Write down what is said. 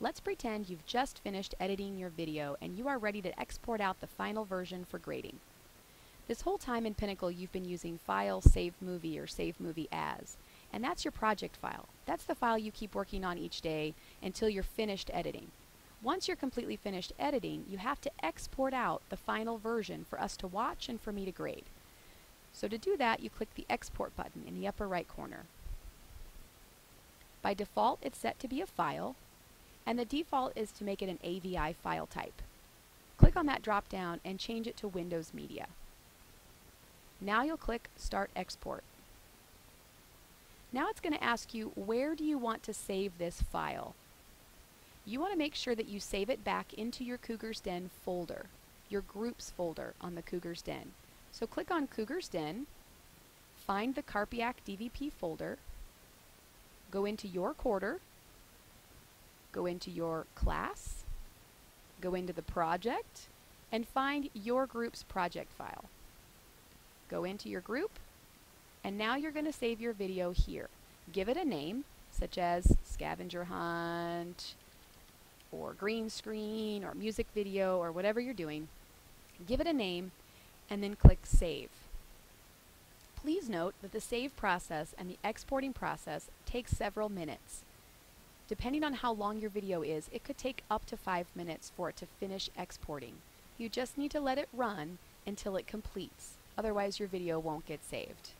Let's pretend you've just finished editing your video and you are ready to export out the final version for grading. This whole time in Pinnacle you've been using File, Save Movie, or Save Movie As, and that's your project file. That's the file you keep working on each day until you're finished editing. Once you're completely finished editing, you have to export out the final version for us to watch and for me to grade. So to do that, you click the Export button in the upper right corner. By default, it's set to be a file, and the default is to make it an AVI file type. Click on that drop down and change it to Windows Media. Now you'll click Start Export. Now it's going to ask you where do you want to save this file. You want to make sure that you save it back into your Cougar's Den folder, your groups folder on the Cougar's Den. So click on Cougar's Den, find the Carpiac DVP folder, go into your quarter, go into your class, go into the project, and find your group's project file. Go into your group, and now you're going to save your video here. Give it a name, such as scavenger hunt, or green screen, or music video, or whatever you're doing. Give it a name, and then click Save. Please note that the save process and the exporting process takes several minutes. Depending on how long your video is, it could take up to five minutes for it to finish exporting. You just need to let it run until it completes. Otherwise your video won't get saved.